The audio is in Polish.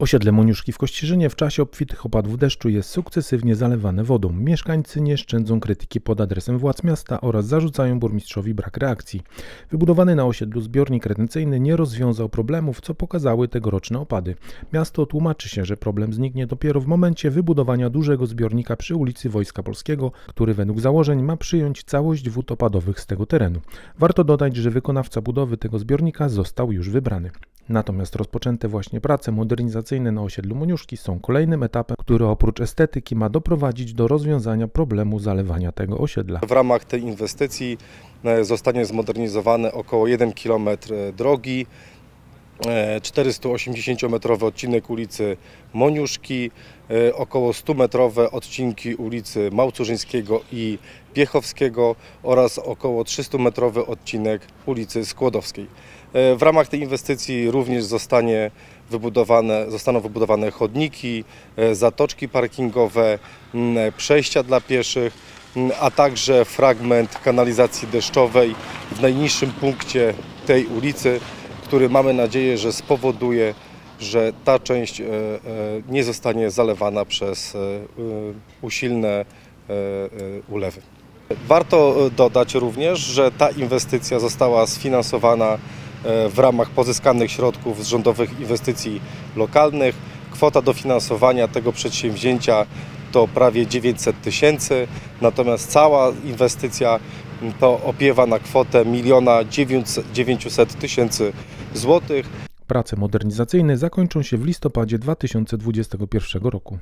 Osiedle Moniuszki w Kościerzynie w czasie obfitych opadów deszczu jest sukcesywnie zalewane wodą. Mieszkańcy nie szczędzą krytyki pod adresem władz miasta oraz zarzucają burmistrzowi brak reakcji. Wybudowany na osiedlu zbiornik retencyjny nie rozwiązał problemów, co pokazały tegoroczne opady. Miasto tłumaczy się, że problem zniknie dopiero w momencie wybudowania dużego zbiornika przy ulicy Wojska Polskiego, który według założeń ma przyjąć całość wód opadowych z tego terenu. Warto dodać, że wykonawca budowy tego zbiornika został już wybrany. Natomiast rozpoczęte właśnie prace modernizacyjne na osiedlu Moniuszki są kolejnym etapem, który oprócz estetyki ma doprowadzić do rozwiązania problemu zalewania tego osiedla. W ramach tej inwestycji e, zostanie zmodernizowany około 1 km drogi, 480-metrowy odcinek ulicy Moniuszki, e, około 100-metrowe odcinki ulicy Małcurzyńskiego i Piechowskiego oraz około 300-metrowy odcinek ulicy Skłodowskiej. E, w ramach tej inwestycji również zostanie wybudowane, zostaną wybudowane chodniki, e, zatoczki parkingowe, przejścia dla pieszych, a także fragment kanalizacji deszczowej w najniższym punkcie tej ulicy który mamy nadzieję, że spowoduje, że ta część e, e, nie zostanie zalewana przez e, usilne ulewy. Warto dodać również, że ta inwestycja została sfinansowana w ramach pozyskanych środków z rządowych inwestycji lokalnych. Kwota dofinansowania tego przedsięwzięcia to prawie 900 tysięcy, natomiast cała inwestycja to opiewa na kwotę 1 900 tysięcy złotych. Prace modernizacyjne zakończą się w listopadzie 2021 roku.